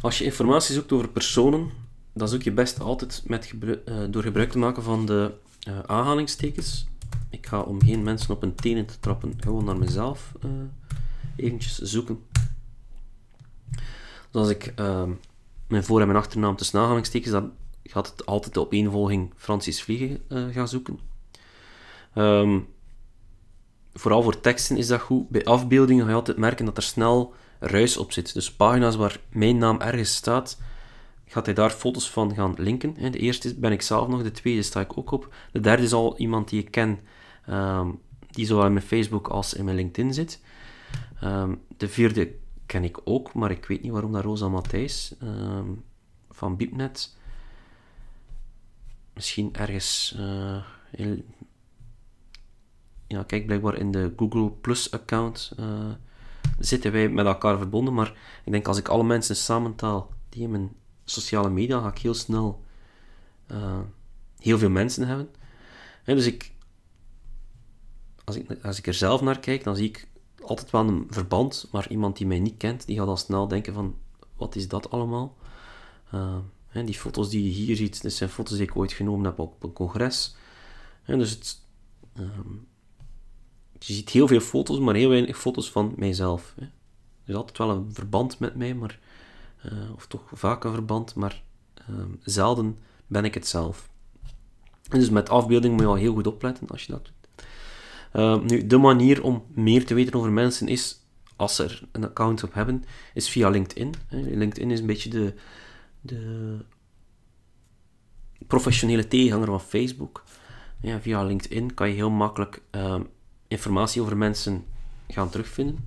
Als je informatie zoekt over personen, dan zoek je best altijd met eh, door gebruik te maken van de eh, aanhalingstekens. Ik ga om geen mensen op hun tenen te trappen, gewoon naar mezelf eh eventjes zoeken. Dus als ik ehm, mijn voor- en mijn achternaam tussen aanhalingstekens, dan gaat het altijd de opeenvolging Francis Vliegen gaan zoeken. Ehm, vooral voor teksten is dat goed. Bij afbeeldingen ga je altijd merken dat er snel ruis op zit. Dus pagina's waar mijn naam ergens staat, gaat hij daar foto's van gaan linken. De eerste ben ik zelf nog, de tweede sta ik ook op. De derde is al iemand die ik ken, ehm, die zowel in mijn Facebook als in mijn LinkedIn zit. Ehm, de vierde ken ik ook, maar ik weet niet waarom dat Rosa Matthijs ehm, van Biepnet. Misschien ergens eh, ja, kijk, blijkbaar in de Google Plus account eh, zitten wij met elkaar verbonden. Maar ik denk als ik alle mensen samentaal die in mijn sociale media, ga ik heel snel eh, heel veel mensen hebben. Dus ik, als ik, als ik er zelf naar kijk, dan zie ik altijd wel een verband. Maar iemand die mij niet kent, die gaat al snel denken van, wat is dat allemaal? Eh, die foto's die je hier ziet, dat zijn foto's die ik ooit genomen heb op een congres. Dus het, ehm, je ziet heel veel foto's, maar heel weinig foto's van mijzelf. Hè. Er is altijd wel een verband met mij, maar, eh, of toch vaak een verband, maar ehm, zelden ben ik het zelf. Dus met afbeelding moet je al heel goed opletten als je dat doet. Ehm, nu, de manier om meer te weten over mensen is, als ze er een account op hebben, is via LinkedIn. hè. LinkedIn is een beetje de, de professionele tegenhanger van Facebook. Ja, via LinkedIn kan je heel makkelijk ehm, informatie over mensen gaan terugvinden.